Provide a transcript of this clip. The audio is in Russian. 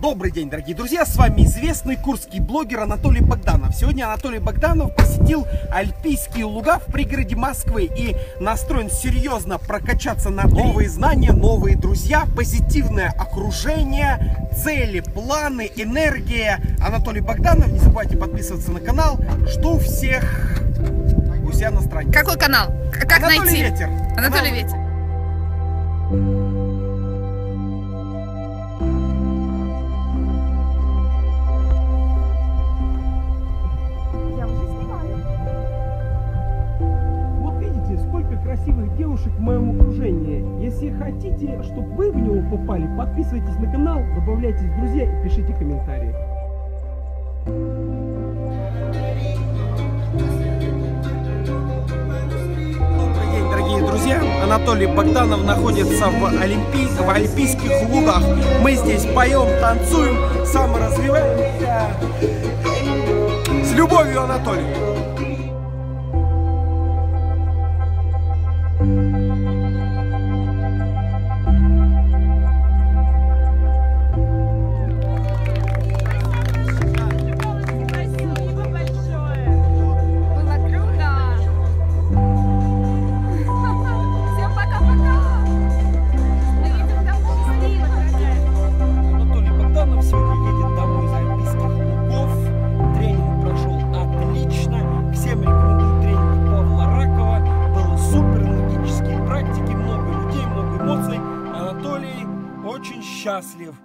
Добрый день, дорогие друзья! С вами известный курский блогер Анатолий Богданов. Сегодня Анатолий Богданов посетил Альпийские луга в пригороде Москвы и настроен серьезно прокачаться на новые знания, новые друзья, позитивное окружение, цели, планы, энергия. Анатолий Богданов, не забывайте подписываться на канал. Жду всех у себя на странице. Какой канал? Как Анатолий найти? Ветер. Анатолий Канал- Ветер. Красивых девушек в моем окружении. Если хотите, чтобы вы в него попали, подписывайтесь на канал, добавляйтесь в друзья и пишите комментарии. Добрый день, дорогие друзья! Анатолий Богданов находится в, Олимпий... в Альпийских лугах. Мы здесь поем, танцуем, саморазвиваемся. С любовью, Анатолий! Очень счастлив.